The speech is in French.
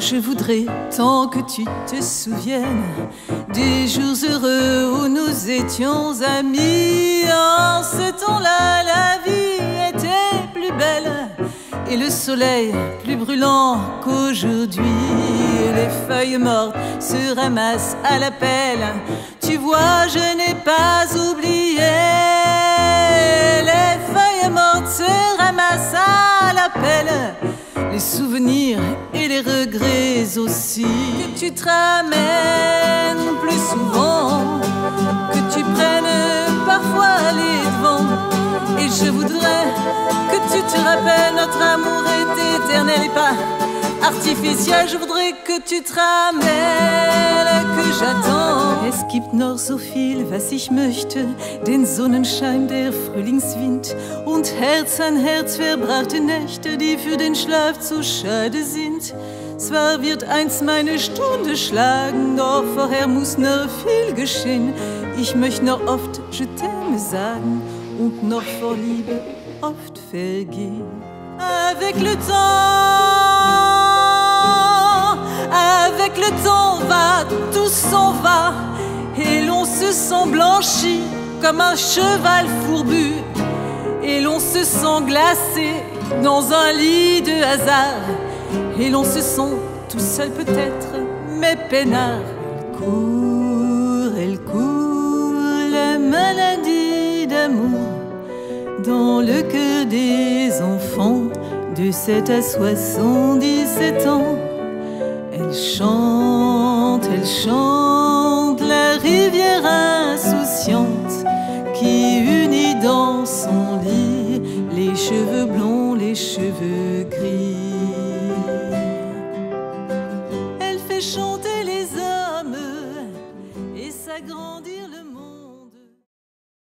Je voudrais tant que tu te souviennes des jours heureux où nous étions amis. En ce temps-là, la vie était plus belle et le soleil plus brûlant qu'aujourd'hui. Les feuilles mortes se ramassent à la pelle. Tu vois, je n'ai pas oublié. Les feuilles mortes se ramassent à la pelle. Les souvenirs et les regrets aussi. Que tu te ramènes plus souvent. Que tu prennes parfois les devants. Et je voudrais que tu te rappelles, notre amour est éternel et pas artificiel. Je voudrais que tu te rappelles que j'attends. Es gibt noch so viel, was ich möchte. Den Sonnenschein, der Frühlingswind und Herz an Herz verbrachte Nächte, die für den Schlaf zu schade sind. Zwar wird einst meine Stunde schlagen, doch vorher muss noch viel geschehen. Ich möchte noch oft Je t'aime sagen und noch vor Liebe oft vergehen. Avec le temps, s'en va, et l'on se sent blanchi comme un cheval fourbu, et l'on se sent glacé dans un lit de hasard, et l'on se sent tout seul peut-être, mais peinard. Elle court, elle court, la maladie d'amour dans le cœur des enfants de 7 à 77 ans. Elle chante, elle chante la rivière insouciante qui unit dans son lit les cheveux blonds, les cheveux gris. Elle fait chanter les hommes et monde.